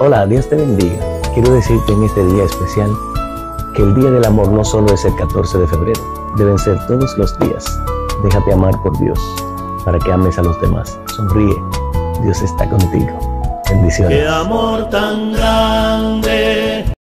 Hola, Dios te bendiga. Quiero decirte en este día especial que el Día del Amor no solo es el 14 de febrero, deben ser todos los días. Déjate amar por Dios para que ames a los demás. Sonríe, Dios está contigo. Bendiciones. Qué amor tan grande